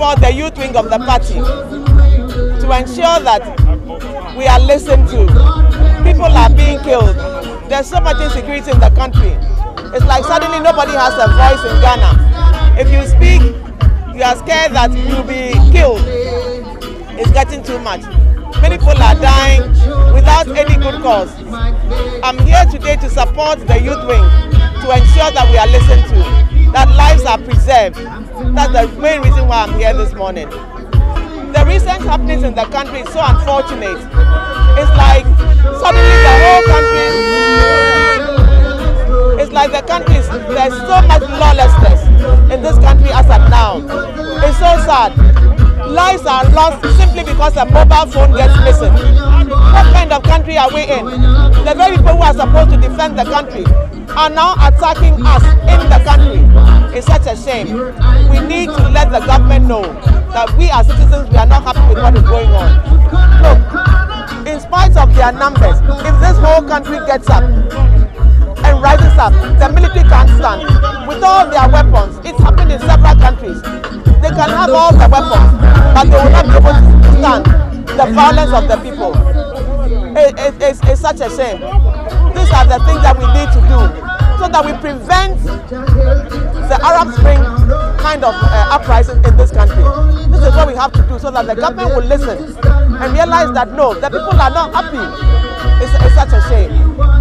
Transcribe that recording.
wing of the party to ensure that we are listened to. People are being killed. There's so much insecurity in the country. It's like suddenly nobody has a voice in Ghana. If you speak, you are scared that you'll be killed. It's getting too much. Many people are dying without any good cause. I'm here today to support the youth wing to ensure that we are listened to, That's the main reason why I'm here this morning. The recent happenings in the country is so unfortunate. It's like suddenly the whole country, it's like the country, there's so much lawlessness in this country as of now. It's so sad. Lives are lost simply because a mobile phone gets missing. What kind of country are we in? The very people who are supposed to defend the country are now attacking us in the country. It's such a shame. We need to let the government know that we as citizens, we are not happy with what is going on. Look, in spite of their numbers, if this whole country gets up and rises up, the military can't stand. With all their weapons, it's happened in several countries. They can have all the weapons, but they will not be able to stand the violence of the people. It, it, it's, it's such a shame. These are the things that that we prevent the Arab Spring kind of uh, uprising in this country. This is what we have to do so that the government will listen and realize that no, the people are not happy. It's, it's such a shame.